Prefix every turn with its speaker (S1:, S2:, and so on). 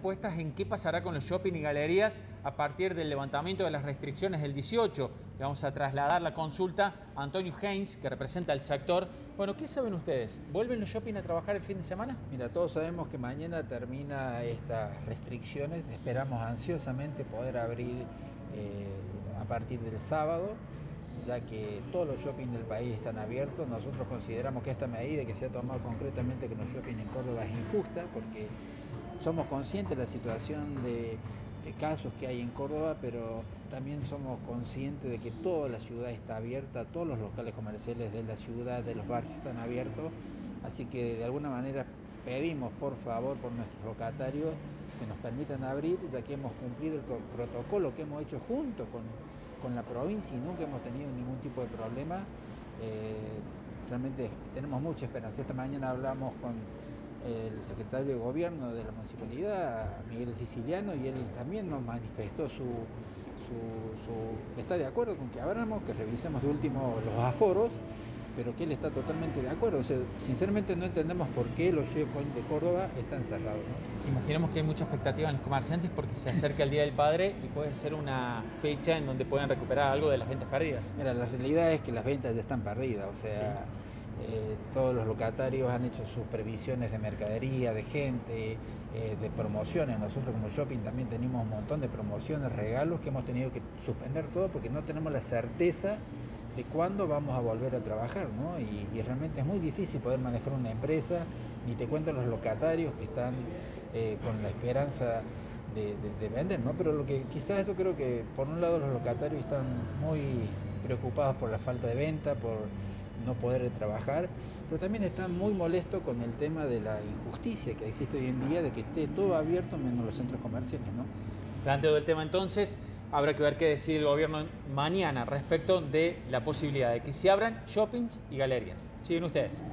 S1: puestas en qué pasará con los shopping y galerías a partir del levantamiento de las restricciones del 18. Le vamos a trasladar la consulta a Antonio Haynes, que representa el sector. Bueno, ¿qué saben ustedes? ¿Vuelven los shopping a trabajar el fin de semana?
S2: Mira, todos sabemos que mañana termina estas restricciones. Esperamos ansiosamente poder abrir eh, a partir del sábado ya que todos los shopping del país están abiertos. Nosotros consideramos que esta medida que se ha tomado concretamente con los shopping en Córdoba es injusta porque somos conscientes de la situación de, casos que hay en Córdoba, pero también somos conscientes de que toda la ciudad está abierta, todos los locales comerciales de la ciudad, de los barrios están abiertos, así que de alguna manera pedimos por favor por nuestros locatarios que nos permitan abrir, ya que hemos cumplido el protocolo que hemos hecho junto con, la provincia y nunca hemos tenido ningún tipo de problema. Eh, realmente tenemos mucha esperanza. Esta mañana hablamos con el secretario de gobierno de la municipalidad, Miguel Siciliano, y él también nos manifestó su, su, está de acuerdo con que abramos, que revisemos de último los aforos, pero que él está totalmente de acuerdo. O sea, sinceramente no entendemos por qué los checkpoints de Córdoba están cerrados.
S1: Imaginemos que hay mucha expectativa en los comerciantes porque se acerca el Día del Padre y puede ser una fecha en donde puedan recuperar algo de las ventas perdidas.
S2: Mira, la realidad es que las ventas ya están perdidas, o sea... Eh, todos los locatarios han hecho sus previsiones de mercadería, de gente, eh, de promociones. Nosotros como shopping también tenemos un montón de promociones, regalos que hemos tenido que suspender todo porque no tenemos la certeza de cuándo vamos a volver a trabajar, ¿no? Y, realmente es muy difícil poder manejar una empresa, ni te cuento los locatarios que están eh, con la esperanza de, de, vender, ¿no? Pero lo que quizás yo creo que por un lado los locatarios están muy preocupados por la falta de venta, por no poder trabajar, pero también están muy molestos con el tema de la injusticia que existe hoy en día de que esté todo abierto menos los centros comerciales. ¿no?
S1: Planteo del tema entonces, habrá que ver qué decide el gobierno mañana respecto de la posibilidad de que se abran shoppings y galerías. Siguen ustedes.